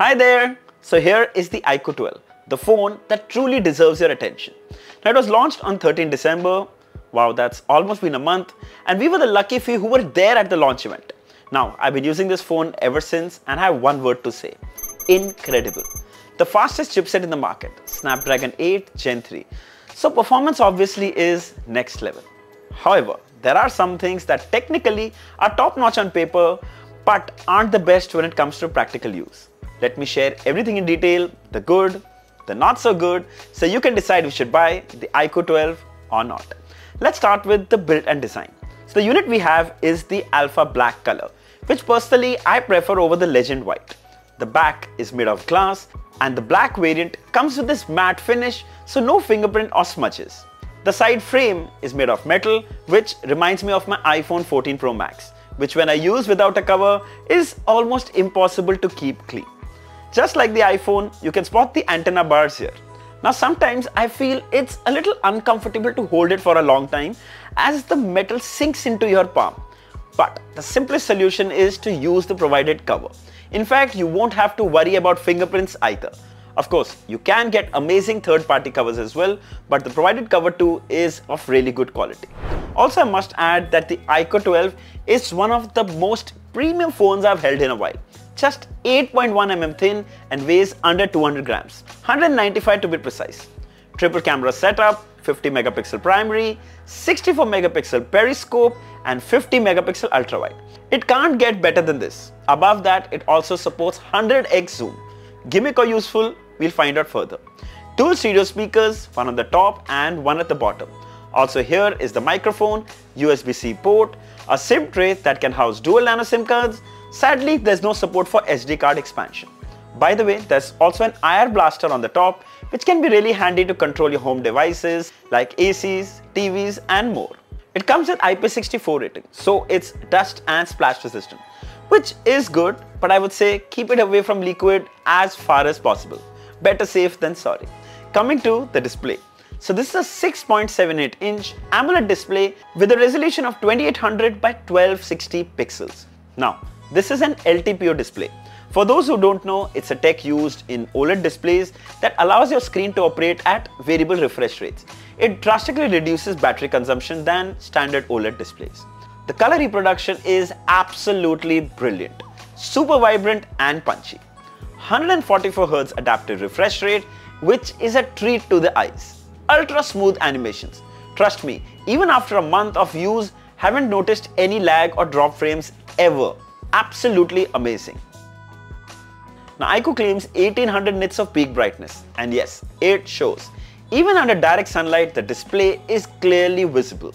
Hi there! So here is the iQOO 12, the phone that truly deserves your attention. Now it was launched on 13 December. Wow, that's almost been a month. And we were the lucky few who were there at the launch event. Now, I've been using this phone ever since and I have one word to say. Incredible. The fastest chipset in the market, Snapdragon 8 Gen 3. So performance obviously is next level. However, there are some things that technically are top notch on paper but aren't the best when it comes to practical use. Let me share everything in detail, the good, the not so good, so you can decide if you should buy the iQOO 12 or not. Let's start with the build and design. So the unit we have is the Alpha Black color, which personally I prefer over the Legend White. The back is made of glass and the black variant comes with this matte finish so no fingerprint or smudges. The side frame is made of metal which reminds me of my iPhone 14 Pro Max which when I use without a cover is almost impossible to keep clean. Just like the iPhone, you can spot the antenna bars here. Now sometimes I feel it's a little uncomfortable to hold it for a long time as the metal sinks into your palm. But the simplest solution is to use the provided cover. In fact, you won't have to worry about fingerprints either. Of course, you can get amazing third-party covers as well, but the provided cover too is of really good quality. Also, I must add that the iQOO 12 is one of the most premium phones I've held in a while. Just 8.1 mm thin and weighs under 200 grams, 195 to be precise. Triple camera setup, 50 megapixel primary, 64 megapixel periscope and 50 megapixel ultra wide. It can't get better than this. Above that, it also supports 100x zoom. Gimmick or useful, we'll find out further. Two stereo speakers, one on the top and one at the bottom. Also here is the microphone, USB-C port, a SIM tray that can house dual nano SIM cards. Sadly, there's no support for SD card expansion. By the way, there's also an IR blaster on the top, which can be really handy to control your home devices like ACs, TVs and more. It comes with IP64 rating, so it's dust and splash resistant, which is good, but I would say keep it away from liquid as far as possible. Better safe than sorry. Coming to the display. So this is a 6.78 inch AMOLED display with a resolution of 2800 by 1260 pixels. Now, this is an LTPO display. For those who don't know, it's a tech used in OLED displays that allows your screen to operate at variable refresh rates. It drastically reduces battery consumption than standard OLED displays. The color reproduction is absolutely brilliant, super vibrant and punchy. 144Hz adaptive refresh rate, which is a treat to the eyes ultra smooth animations. Trust me, even after a month of use, haven't noticed any lag or drop frames ever. Absolutely amazing. Now iQOO claims 1800 nits of peak brightness and yes, it shows. Even under direct sunlight, the display is clearly visible.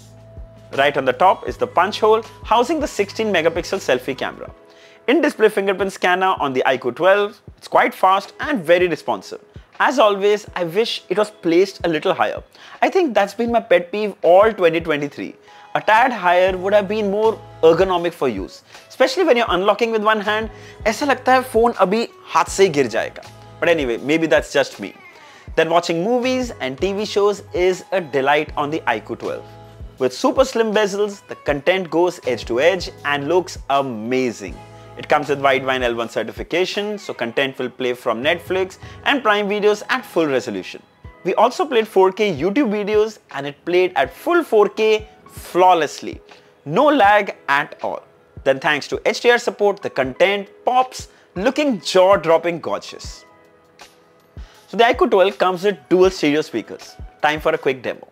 Right on the top is the punch hole housing the 16 megapixel selfie camera. In-display fingerprint scanner on the iQOO 12, it's quite fast and very responsive. As always, I wish it was placed a little higher. I think that's been my pet peeve all 2023 a tad higher would have been more ergonomic for use. Especially when you're unlocking with one hand, ऐसा लगता है phone अभी हाथ से गिर जाएगा. But anyway, maybe that's just me. Then watching movies and TV shows is a delight on the iQOO 12. With super slim bezels, the content goes edge to edge and looks amazing. It comes with Widevine L1 certification, so content will play from Netflix and Prime videos at full resolution. We also played 4K YouTube videos and it played at full 4K flawlessly. No lag at all. Then thanks to HDR support, the content pops looking jaw-dropping gorgeous. So the iQOO 12 comes with dual stereo speakers. Time for a quick demo.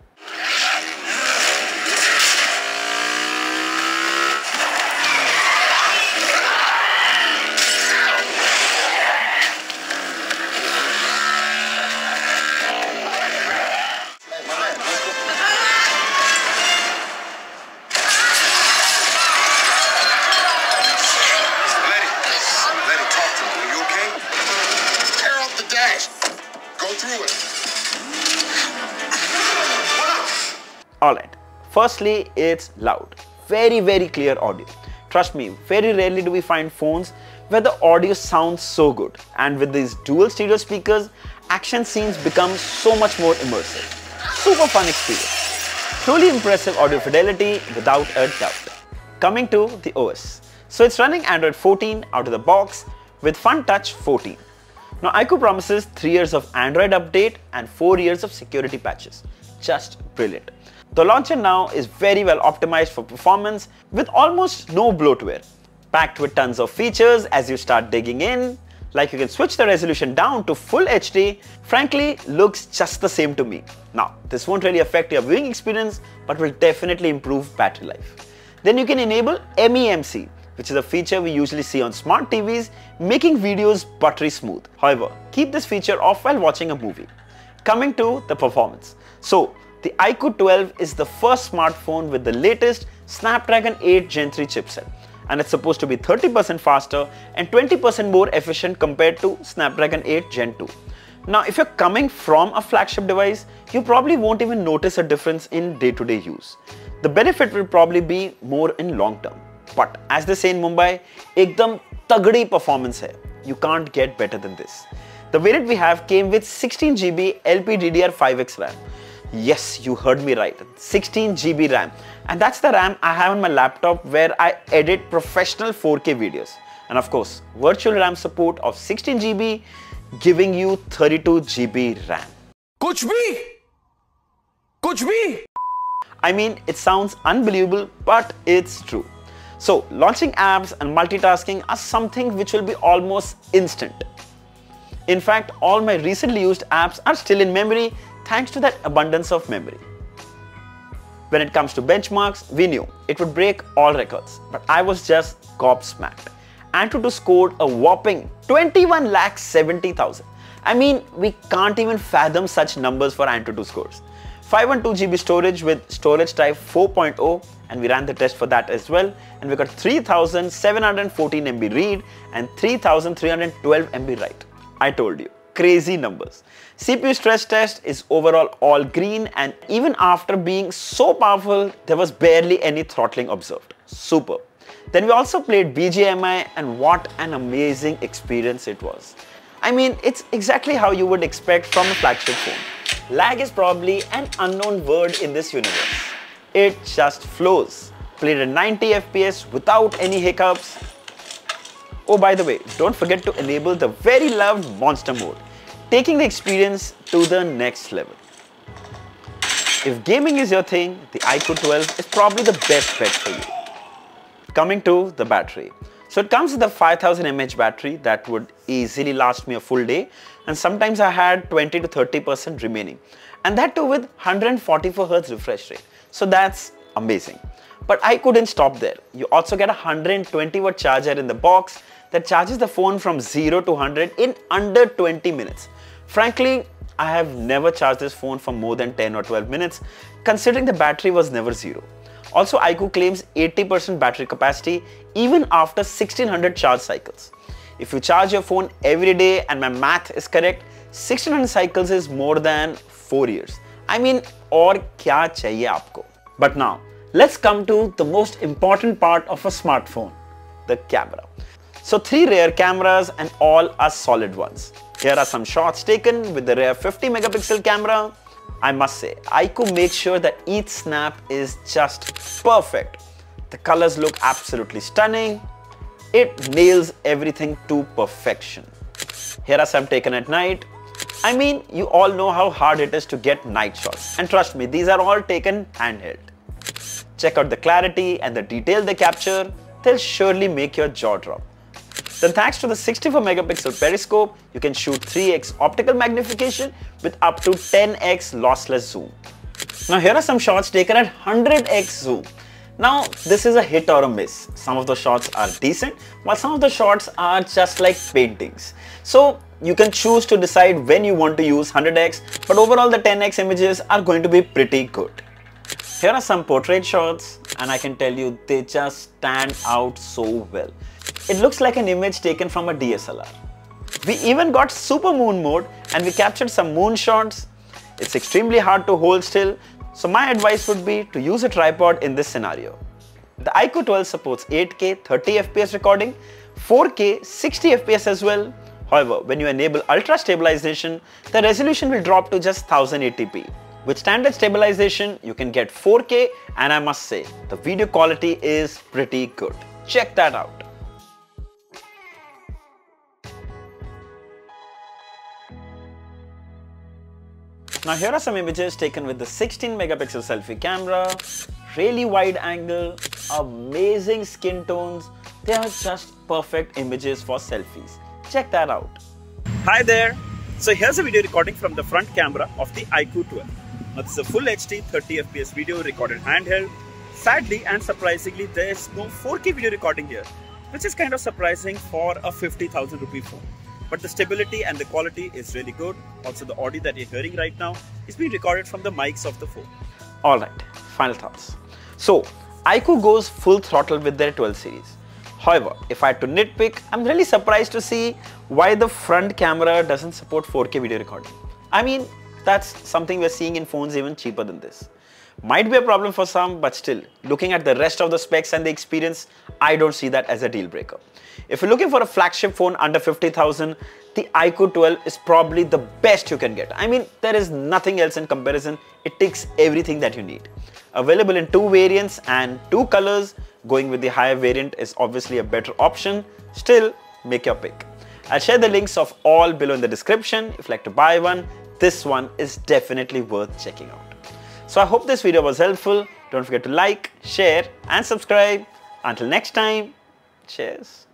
Firstly, it's loud. Very, very clear audio. Trust me, very rarely do we find phones where the audio sounds so good. And with these dual stereo speakers, action scenes become so much more immersive. Super fun experience. Truly impressive audio fidelity without a doubt. Coming to the OS. So it's running Android 14 out of the box with FunTouch 14. Now iQOO promises 3 years of Android update and 4 years of security patches. Just brilliant. The launcher now is very well optimized for performance with almost no bloatware. Packed with tons of features as you start digging in, like you can switch the resolution down to full HD, frankly looks just the same to me. Now, this won't really affect your viewing experience, but will definitely improve battery life. Then you can enable MEMC, which is a feature we usually see on smart TVs, making videos buttery smooth. However, keep this feature off while watching a movie. Coming to the performance. So, the iQOO 12 is the first smartphone with the latest Snapdragon 8 Gen 3 chipset and it's supposed to be 30% faster and 20% more efficient compared to Snapdragon 8 Gen 2. Now, if you're coming from a flagship device, you probably won't even notice a difference in day-to-day -day use. The benefit will probably be more in long term. But as they say in Mumbai, ekdam tagdi performance hai. You can't get better than this. The variant we have came with 16GB LPDDR5X RAM. Yes, you heard me right. 16GB RAM. And that's the RAM I have on my laptop where I edit professional 4K videos. And of course, virtual RAM support of 16GB giving you 32GB RAM. Kuch bhi! Kuch bhi! I mean, it sounds unbelievable, but it's true. So, launching apps and multitasking are something which will be almost instant. In fact, all my recently used apps are still in memory thanks to that abundance of memory. When it comes to benchmarks, we knew it would break all records, but I was just gobsmacked. Antutu scored a whopping 21 lakh 70,000. I mean, we can't even fathom such numbers for Antutu scores. 512 GB storage with storage type 4.0 and we ran the test for that as well and we got 3714 MB read and 3312 MB write. I told you crazy numbers. CPU stress test is overall all green and even after being so powerful, there was barely any throttling observed. Super. Then we also played BGMI and what an amazing experience it was. I mean, it's exactly how you would expect from a flagship phone. Lag is probably an unknown word in this universe. It just flows. Played at 90 FPS without any hiccups Oh, by the way, don't forget to enable the very loved Monster Mode, taking the experience to the next level. If gaming is your thing, the iQOO 12 is probably the best bet for you. Coming to the battery. So it comes with a 5000 mAh battery that would easily last me a full day and sometimes I had 20 to 30% remaining and that too with 144 Hz refresh rate. So that's amazing. But I couldn't stop there. You also get a 120 watt charger in the box that charges the phone from 0 to 100 in under 20 minutes. Frankly, I have never charged this phone for more than 10 or 12 minutes considering the battery was never zero. Also, iQOO claims 80% battery capacity even after 1600 charge cycles. If you charge your phone every day and my math is correct, 1600 cycles is more than 4 years. I mean, or kya chahiye aapko? But now, let's come to the most important part of a smartphone, the camera. So three rear cameras and all are solid ones. Here are some shots taken with the rear 50 megapixel camera. I must say, iQOO makes sure that each snap is just perfect. The colors look absolutely stunning. It nails everything to perfection. Here are some taken at night. I mean, you all know how hard it is to get night shots. And trust me, these are all taken handheld. Check out the clarity and the detail they capture. They'll surely make your jaw drop. Then thanks to the 64 megapixel periscope, you can shoot 3x optical magnification with up to 10x lossless zoom. Now here are some shots taken at 100x zoom. Now this is a hit or a miss. Some of the shots are decent while some of the shots are just like paintings. So you can choose to decide when you want to use 100x but overall the 10x images are going to be pretty good. Here are some portrait shots and I can tell you they just stand out so well. It looks like an image taken from a DSLR. We even got super moon mode and we captured some moon shots. It's extremely hard to hold still, so my advice would be to use a tripod in this scenario. The iQOO 12 supports 8K 30 FPS recording, 4K 60 FPS as well. However, when you enable ultra stabilization, the resolution will drop to just 1080p. With standard stabilization, you can get 4K and I must say, the video quality is pretty good. Check that out. Now here are some images taken with the 16 megapixel selfie camera, really wide angle, amazing skin tones. They are just perfect images for selfies. Check that out. Hi there. So here's a video recording from the front camera of the iQOO 12. Now this is a full HD 30 fps video recorded handheld. Sadly and surprisingly there is no 4K video recording here, which is kind of surprising for a 50,000 rupee phone but the stability and the quality is really good. Also the audio that you're hearing right now is being recorded from the mics of the phone. Alright, final thoughts. So, iQOO goes full throttle with their 12 series. However, if I had to nitpick, I'm really surprised to see why the front camera doesn't support 4K video recording. I mean, that's something we're seeing in phones even cheaper than this. Might be a problem for some, but still, looking at the rest of the specs and the experience, I don't see that as a deal breaker. If you're looking for a flagship phone under 50,000, the iQOO 12 is probably the best you can get. I mean, there is nothing else in comparison. It takes everything that you need. Available in two variants and two colors, going with the higher variant is obviously a better option. Still, make your pick. I'll share the links of all below in the description. If you'd like to buy one, this one is definitely worth checking out. So I hope this video was helpful. Don't forget to like, share and subscribe. Until next time, cheers.